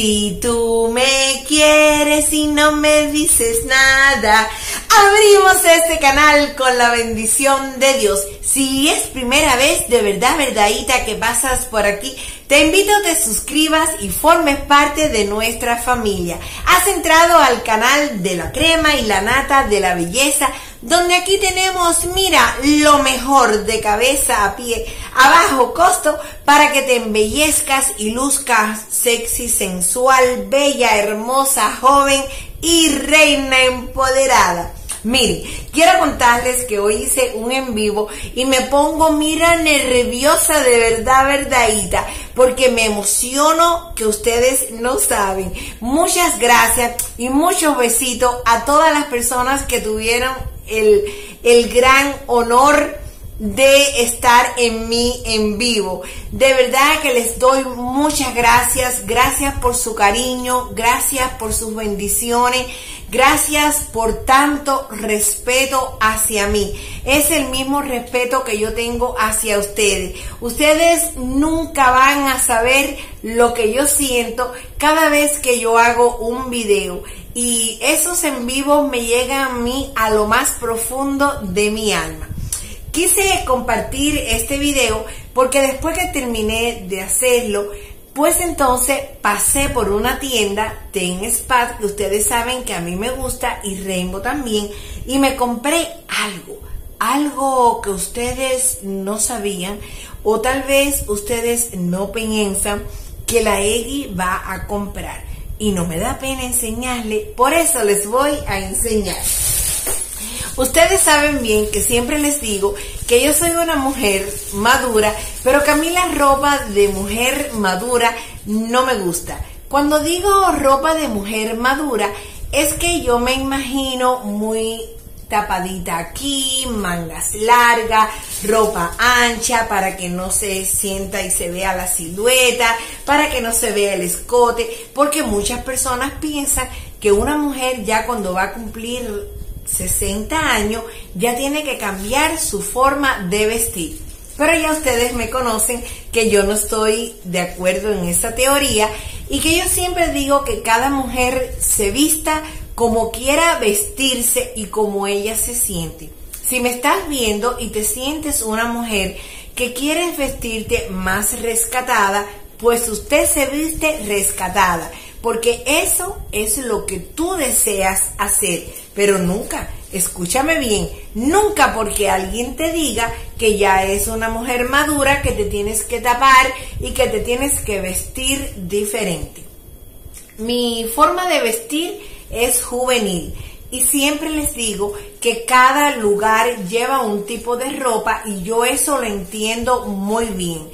Si tú me quieres y no me dices nada, abrimos este canal con la bendición de Dios. Si es primera vez de verdad, verdadita que pasas por aquí, te invito a que te suscribas y formes parte de nuestra familia. Has entrado al canal de la crema y la nata de la belleza, donde aquí tenemos, mira, lo mejor de cabeza a pie, a bajo costo, para que te embellezcas y luzcas sexy, sensual, bella, hermosa, joven y reina empoderada. Miren, quiero contarles que hoy hice un en vivo y me pongo, mira, nerviosa de verdad, verdadita, porque me emociono que ustedes no saben. Muchas gracias y muchos besitos a todas las personas que tuvieron el, el gran honor de estar en mí en vivo. De verdad que les doy muchas gracias. Gracias por su cariño, gracias por sus bendiciones, gracias por tanto respeto hacia mí. Es el mismo respeto que yo tengo hacia ustedes. Ustedes nunca van a saber lo que yo siento cada vez que yo hago un video. Y esos en vivo me llegan a mí a lo más profundo de mi alma quise compartir este video porque después que terminé de hacerlo, pues entonces pasé por una tienda, Ten Spa, que ustedes saben que a mí me gusta, y Rainbow también, y me compré algo, algo que ustedes no sabían, o tal vez ustedes no piensan que la Eggy va a comprar. Y no me da pena enseñarle, por eso les voy a enseñar. Ustedes saben bien que siempre les digo que yo soy una mujer madura, pero que a mí la ropa de mujer madura no me gusta. Cuando digo ropa de mujer madura, es que yo me imagino muy tapadita aquí, mangas largas, ropa ancha para que no se sienta y se vea la silueta, para que no se vea el escote, porque muchas personas piensan que una mujer ya cuando va a cumplir 60 años, ya tiene que cambiar su forma de vestir. Pero ya ustedes me conocen que yo no estoy de acuerdo en esa teoría y que yo siempre digo que cada mujer se vista como quiera vestirse y como ella se siente. Si me estás viendo y te sientes una mujer que quieres vestirte más rescatada, pues usted se viste rescatada porque eso es lo que tú deseas hacer, pero nunca, escúchame bien, nunca porque alguien te diga que ya es una mujer madura, que te tienes que tapar y que te tienes que vestir diferente. Mi forma de vestir es juvenil y siempre les digo que cada lugar lleva un tipo de ropa y yo eso lo entiendo muy bien.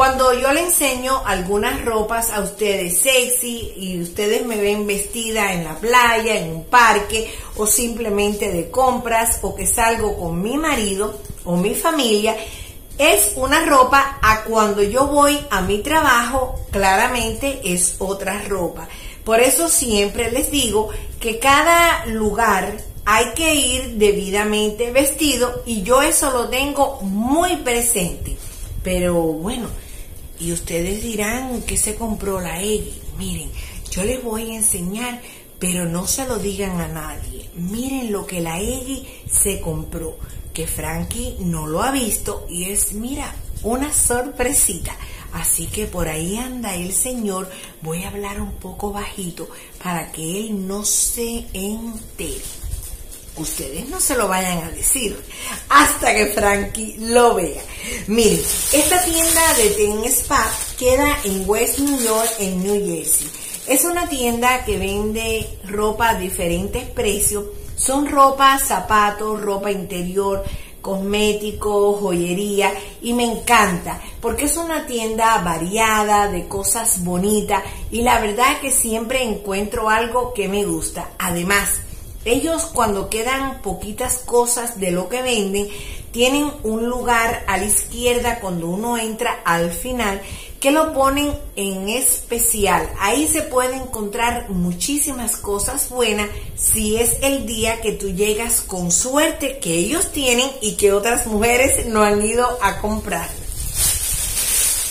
Cuando yo le enseño algunas ropas a ustedes sexy y ustedes me ven vestida en la playa, en un parque o simplemente de compras o que salgo con mi marido o mi familia, es una ropa a cuando yo voy a mi trabajo, claramente es otra ropa. Por eso siempre les digo que cada lugar hay que ir debidamente vestido y yo eso lo tengo muy presente. Pero bueno, y ustedes dirán que se compró la Eggy. Miren, yo les voy a enseñar, pero no se lo digan a nadie. Miren lo que la Eggy se compró, que Frankie no lo ha visto y es, mira, una sorpresita. Así que por ahí anda el señor. Voy a hablar un poco bajito para que él no se entere ustedes no se lo vayan a decir hasta que Frankie lo vea. Miren, esta tienda de Ten Spa queda en West New York, en New Jersey. Es una tienda que vende ropa a diferentes precios. Son ropa, zapatos, ropa interior, cosméticos, joyería y me encanta porque es una tienda variada de cosas bonitas y la verdad que siempre encuentro algo que me gusta. Además, ellos cuando quedan poquitas cosas de lo que venden, tienen un lugar a la izquierda cuando uno entra al final que lo ponen en especial. Ahí se puede encontrar muchísimas cosas buenas si es el día que tú llegas con suerte que ellos tienen y que otras mujeres no han ido a comprar.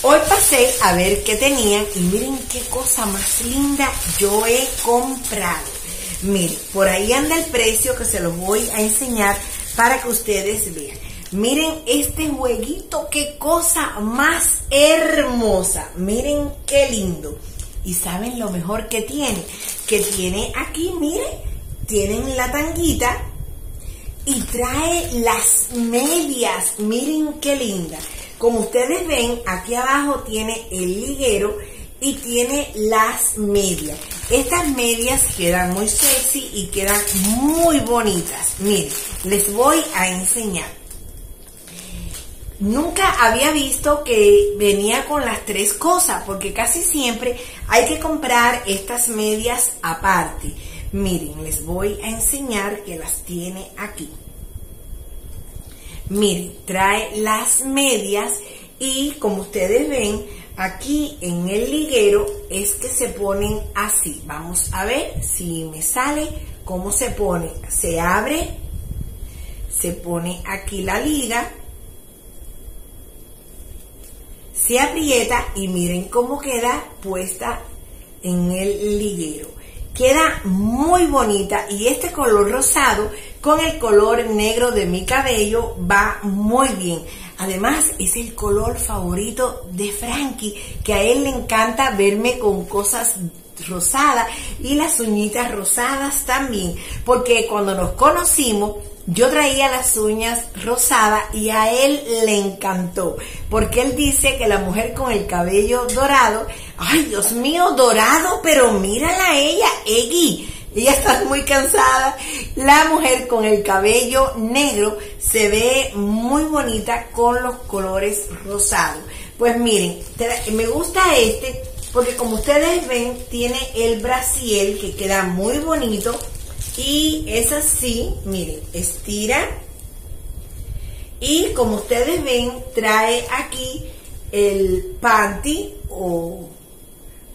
Hoy pasé a ver qué tenían y miren qué cosa más linda yo he comprado. Miren, por ahí anda el precio que se los voy a enseñar para que ustedes vean. Miren este jueguito, qué cosa más hermosa. Miren qué lindo. Y saben lo mejor que tiene, que tiene aquí, miren, tienen la tanguita y trae las medias. Miren qué linda. Como ustedes ven, aquí abajo tiene el liguero y tiene las medias. Estas medias quedan muy sexy y quedan muy bonitas. Miren, les voy a enseñar. Nunca había visto que venía con las tres cosas, porque casi siempre hay que comprar estas medias aparte. Miren, les voy a enseñar que las tiene aquí. Miren, trae las medias y como ustedes ven, aquí en el liguero es que se ponen así. Vamos a ver si me sale cómo se pone. Se abre, se pone aquí la liga se aprieta y miren cómo queda puesta en el liguero. Queda muy bonita y este color rosado con el color negro de mi cabello va muy bien. Además es el color favorito de Frankie, que a él le encanta verme con cosas rosadas y las uñitas rosadas también, porque cuando nos conocimos yo traía las uñas rosadas y a él le encantó, porque él dice que la mujer con el cabello dorado, ay Dios mío, dorado, pero mírala a ella, Eggy, ella está muy cansada. La mujer con el cabello negro se ve muy bonita con los colores rosados. Pues miren, me gusta este porque como ustedes ven tiene el brasiel que queda muy bonito y es así, miren, estira y como ustedes ven trae aquí el panty o,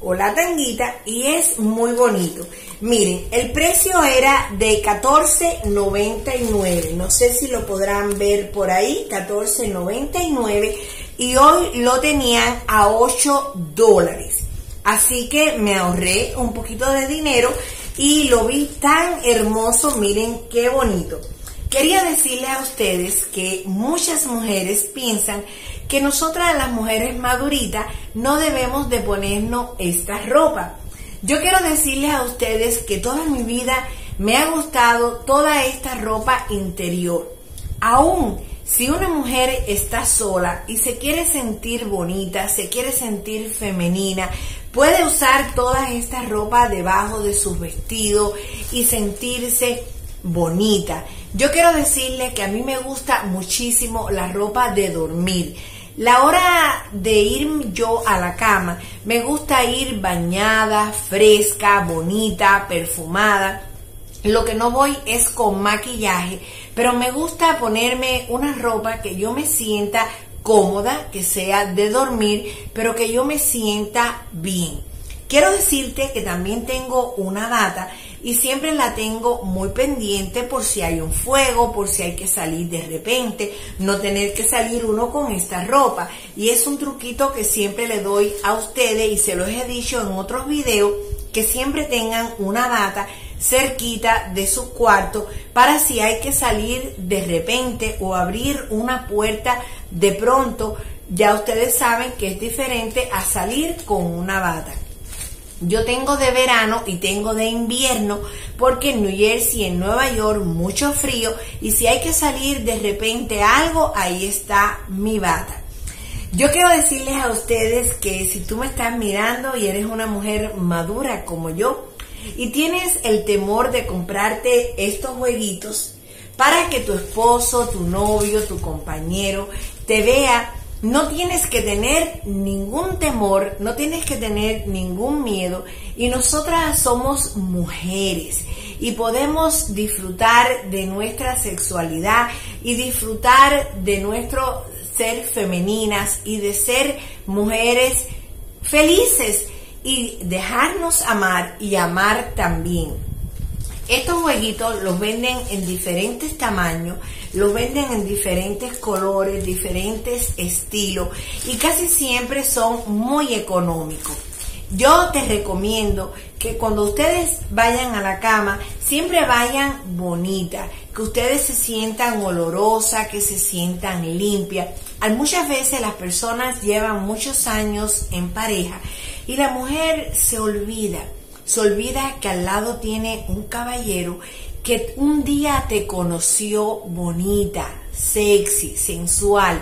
o la tanguita y es muy bonito. Miren, el precio era de $14.99, no sé si lo podrán ver por ahí, $14.99 y hoy lo tenían a 8 dólares. Así que me ahorré un poquito de dinero y lo vi tan hermoso, miren qué bonito. Quería decirle a ustedes que muchas mujeres piensan que nosotras las mujeres maduritas no debemos de ponernos esta ropa. Yo quiero decirles a ustedes que toda mi vida me ha gustado toda esta ropa interior. Aún si una mujer está sola y se quiere sentir bonita, se quiere sentir femenina, puede usar toda esta ropa debajo de sus vestidos y sentirse bonita. Yo quiero decirle que a mí me gusta muchísimo la ropa de dormir. La hora de ir yo a la cama, me gusta ir bañada, fresca, bonita, perfumada. Lo que no voy es con maquillaje, pero me gusta ponerme una ropa que yo me sienta cómoda, que sea de dormir, pero que yo me sienta bien. Quiero decirte que también tengo una data y siempre la tengo muy pendiente por si hay un fuego, por si hay que salir de repente, no tener que salir uno con esta ropa. Y es un truquito que siempre le doy a ustedes y se los he dicho en otros videos, que siempre tengan una data cerquita de su cuarto para si hay que salir de repente o abrir una puerta de pronto, ya ustedes saben que es diferente a salir con una bata. Yo tengo de verano y tengo de invierno porque en New Jersey, en Nueva York, mucho frío y si hay que salir de repente algo, ahí está mi bata. Yo quiero decirles a ustedes que si tú me estás mirando y eres una mujer madura como yo, y tienes el temor de comprarte estos jueguitos para que tu esposo, tu novio, tu compañero te vea, no tienes que tener ningún temor, no tienes que tener ningún miedo y nosotras somos mujeres y podemos disfrutar de nuestra sexualidad y disfrutar de nuestro ser femeninas y de ser mujeres felices y dejarnos amar y amar también. Estos jueguitos los venden en diferentes tamaños, los venden en diferentes colores, diferentes estilos y casi siempre son muy económicos. Yo te recomiendo que cuando ustedes vayan a la cama, siempre vayan bonita, que ustedes se sientan olorosa, que se sientan limpia. Muchas veces las personas llevan muchos años en pareja y la mujer se olvida, se olvida que al lado tiene un caballero que un día te conoció bonita, sexy, sensual.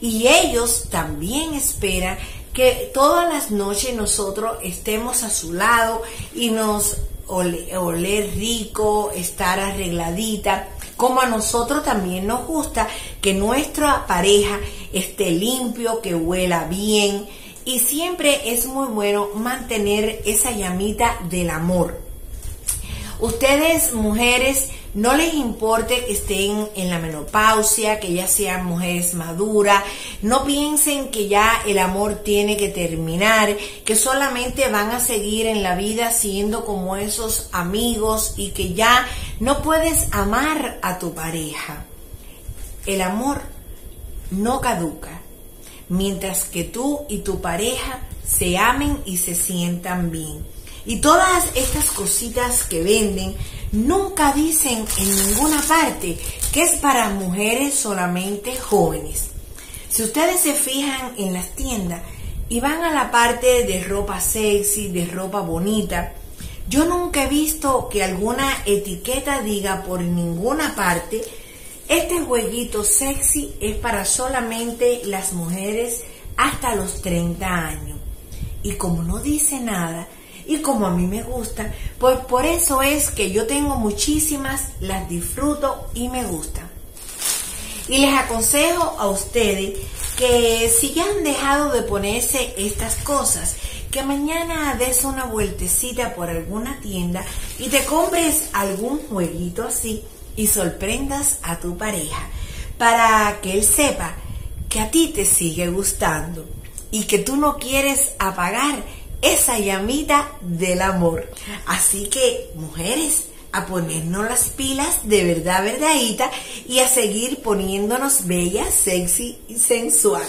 Y ellos también esperan que todas las noches nosotros estemos a su lado y nos oler rico, estar arregladita, como a nosotros también nos gusta que nuestra pareja esté limpio, que huela bien y siempre es muy bueno mantener esa llamita del amor. Ustedes mujeres no les importe que estén en la menopausia, que ya sean mujeres maduras, no piensen que ya el amor tiene que terminar, que solamente van a seguir en la vida siendo como esos amigos y que ya no puedes amar a tu pareja. El amor no caduca, mientras que tú y tu pareja se amen y se sientan bien. Y todas estas cositas que venden nunca dicen en ninguna parte que es para mujeres solamente jóvenes. Si ustedes se fijan en las tiendas y van a la parte de ropa sexy, de ropa bonita, yo nunca he visto que alguna etiqueta diga por ninguna parte, este jueguito sexy es para solamente las mujeres hasta los 30 años. Y como no dice nada, y como a mí me gusta, pues por eso es que yo tengo muchísimas, las disfruto y me gustan. Y les aconsejo a ustedes que si ya han dejado de ponerse estas cosas, que mañana des una vueltecita por alguna tienda y te compres algún jueguito así y sorprendas a tu pareja para que él sepa que a ti te sigue gustando y que tú no quieres apagar esa llamita del amor. Así que, mujeres, a ponernos las pilas de verdad, verdadita y a seguir poniéndonos bellas, sexy y sensual.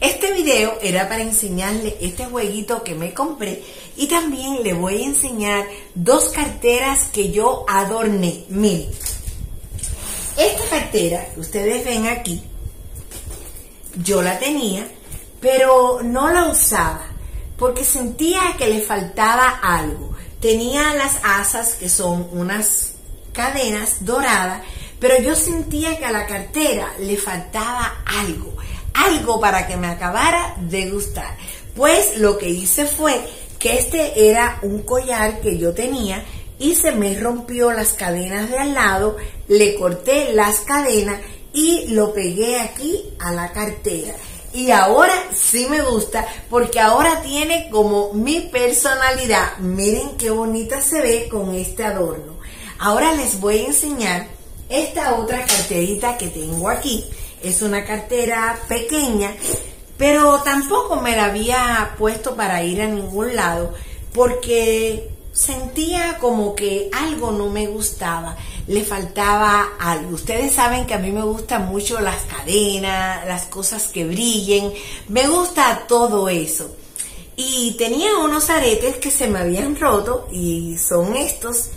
Este video era para enseñarle este jueguito que me compré y también le voy a enseñar dos carteras que yo adorné. Miren, esta cartera que ustedes ven aquí, yo la tenía, pero no la usaba porque sentía que le faltaba algo. Tenía las asas que son unas cadenas doradas, pero yo sentía que a la cartera le faltaba algo, algo para que me acabara de gustar. Pues lo que hice fue que este era un collar que yo tenía y se me rompió las cadenas de al lado, le corté las cadenas y lo pegué aquí a la cartera. Y ahora sí me gusta porque ahora tiene como mi personalidad. Miren qué bonita se ve con este adorno. Ahora les voy a enseñar esta otra carterita que tengo aquí. Es una cartera pequeña, pero tampoco me la había puesto para ir a ningún lado porque sentía como que algo no me gustaba, le faltaba algo. Ustedes saben que a mí me gustan mucho las cadenas, las cosas que brillen, me gusta todo eso. Y tenía unos aretes que se me habían roto y son estos.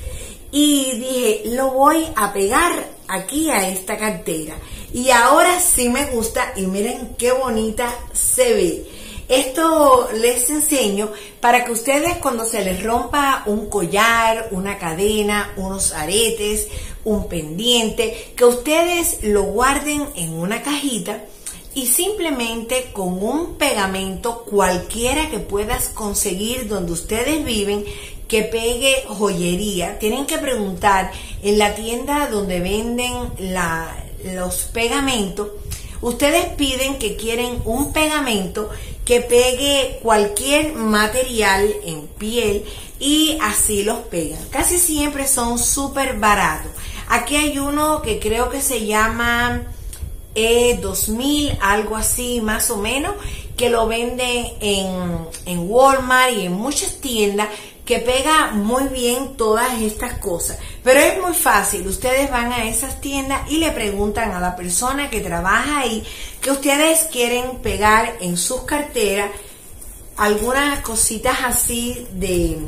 Y dije, lo voy a pegar aquí a esta cartera. Y ahora sí me gusta y miren qué bonita se ve. Esto les enseño para que ustedes cuando se les rompa un collar, una cadena, unos aretes, un pendiente, que ustedes lo guarden en una cajita y simplemente con un pegamento cualquiera que puedas conseguir donde ustedes viven que pegue joyería. Tienen que preguntar en la tienda donde venden los pegamentos. Ustedes piden que quieren un pegamento que pegue cualquier material en piel y así los pegan. Casi siempre son súper baratos. Aquí hay uno que creo que se llama E2000, algo así más o menos, que lo venden en, en Walmart y en muchas tiendas, que pega muy bien todas estas cosas. Pero es muy fácil, ustedes van a esas tiendas y le preguntan a la persona que trabaja ahí que ustedes quieren pegar en sus carteras algunas cositas así de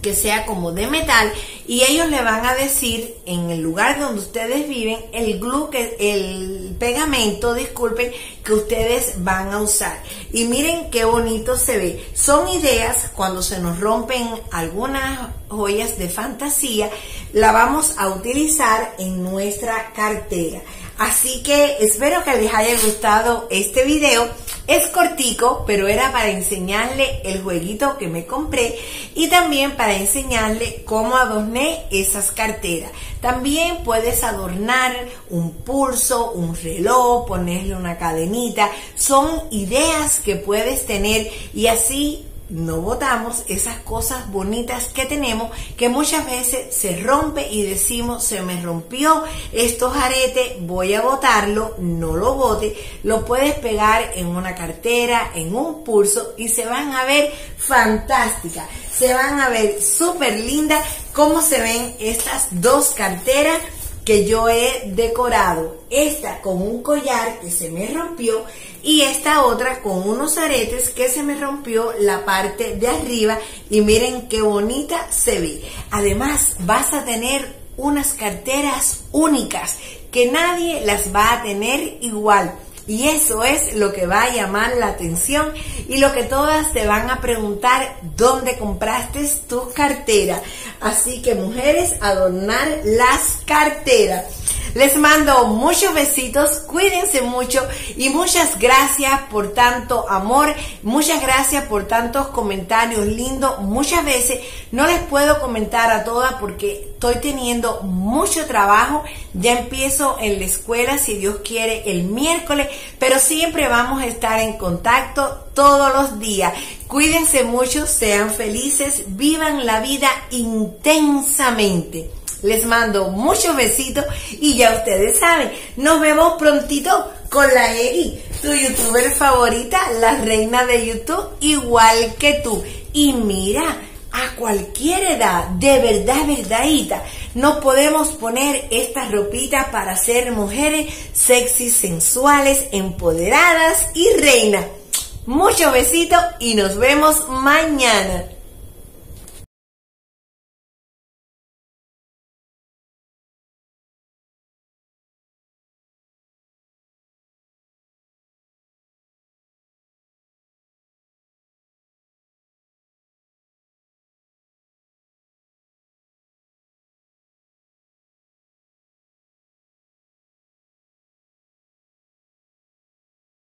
que sea como de metal y ellos le van a decir en el lugar donde ustedes viven el glue que el pegamento disculpen que ustedes van a usar. Y miren qué bonito se ve. Son ideas cuando se nos rompen algunas joyas de fantasía la vamos a utilizar en nuestra cartera Así que espero que les haya gustado este video. Es cortico, pero era para enseñarle el jueguito que me compré y también para enseñarle cómo adorné esas carteras. También puedes adornar un pulso, un reloj, ponerle una cadenita. Son ideas que puedes tener y así no votamos esas cosas bonitas que tenemos que muchas veces se rompe y decimos se me rompió estos aretes voy a botarlo no lo bote lo puedes pegar en una cartera en un pulso y se van a ver fantásticas. Se van a ver súper lindas como se ven estas dos carteras que yo he decorado. Esta con un collar que se me rompió y esta otra con unos aretes que se me rompió la parte de arriba y miren qué bonita se ve. Además vas a tener unas carteras únicas que nadie las va a tener igual. Y eso es lo que va a llamar la atención y lo que todas te van a preguntar dónde compraste tus carteras. Así que mujeres, adornar las carteras. Les mando muchos besitos, cuídense mucho y muchas gracias por tanto amor, muchas gracias por tantos comentarios lindos. Muchas veces no les puedo comentar a todas porque estoy teniendo mucho trabajo. Ya empiezo en la escuela, si Dios quiere, el miércoles, pero siempre vamos a estar en contacto todos los días. Cuídense mucho, sean felices, vivan la vida intensamente. Les mando muchos besitos y ya ustedes saben, nos vemos prontito con la Eri, tu youtuber favorita, la reina de YouTube, igual que tú. Y mira, a cualquier edad, de verdad, verdadita, nos podemos poner esta ropita para ser mujeres sexy, sensuales, empoderadas y reinas. Muchos besitos y nos vemos mañana.